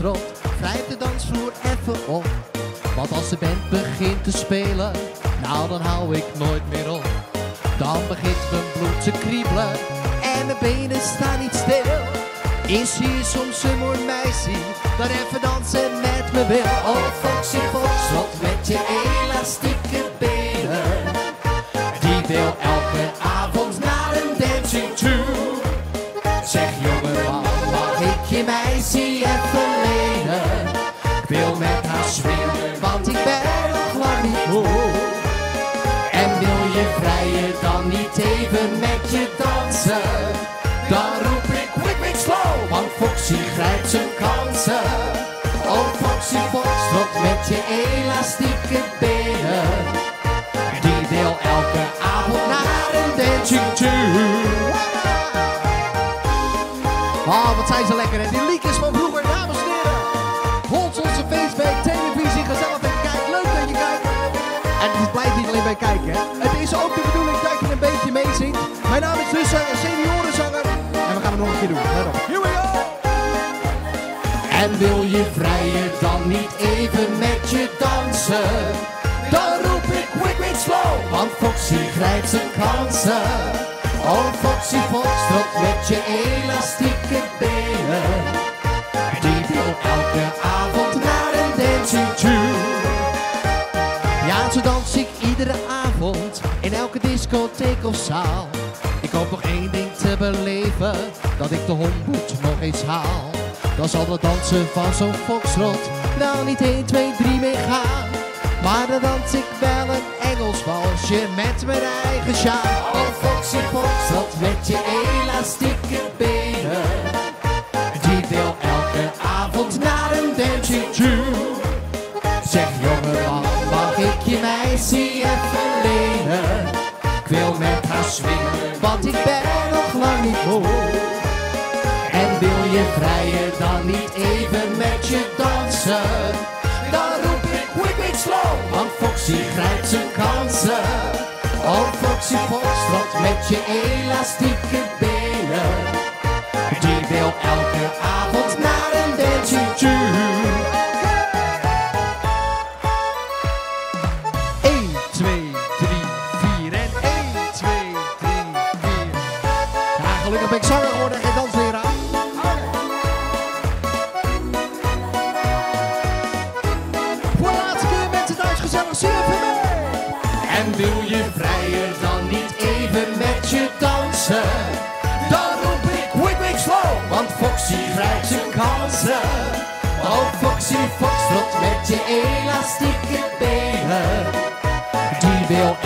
strot, grijp de dansvloer even op. Want als de band begint te spelen, nou dan hou ik nooit meer op. Dan begint mijn bloed te kriebelen en mijn benen staan niet stil. Is hier soms een mooi meisje dat even dansen met me wil? Oh Foxy Fox, wat met je elastieke benen, die wil elke avond. Je dan niet even met je dansen? Dan roep ik quick, quick, slow, want Foxy grijpt zijn kansen. Oh Foxy Fox, wat met je elastieke benen. Die wil elke avond naar een dancing toe. Oh, wat zijn ze lekker, hè? Die liedjes van vroeger, dames en heren. Onze Facebook, televisie, gezellig en kijk. Leuk dat je kijkt. En kijken. Het is ook de bedoeling dat je een beetje meezingt. Mijn naam is dus uh, seniorenzanger. En we gaan het nog een keer doen. Let op. Here we go! En wil je vrijen dan niet even met je dansen? Dan roep ik quick, quick, slow, want Foxy grijpt zijn kansen. Oh Foxy Fox, met je elastieke benen. Ik hoop nog één ding te beleven, dat ik de homboet nog eens haal. Dan zal het dansen van zo'n foxtrot wel niet 1, 2, 3 mee gaan. Maar dan dans ik wel een Engels walsje met mijn eigen sjaal. Oh Foxy Fox, wat met je elastieke benen. Die wil elke avond naar een dancing toe. Zeg jongeman, mag ik je meisje even lenen? Wil met haar swingen, want ik ben nog lang niet moe. En wil je vrijen dan niet even met je dansen? Dan roep ik quick, slow, want Foxy grijpt zijn kansen. Oh Foxy Fox, met je elastieke benen. Die wil elke avond gelukkig ben ik zanger geworden en geen dansleraar. Voor de laatste keer mensen thuis gezellig zingen. En wil je vrijer dan niet even met je dansen? Dan roep ik quick, slow, want Foxy grijpt zijn kansen. Oh Foxy Fox, wat met je elastieke benen. Die wil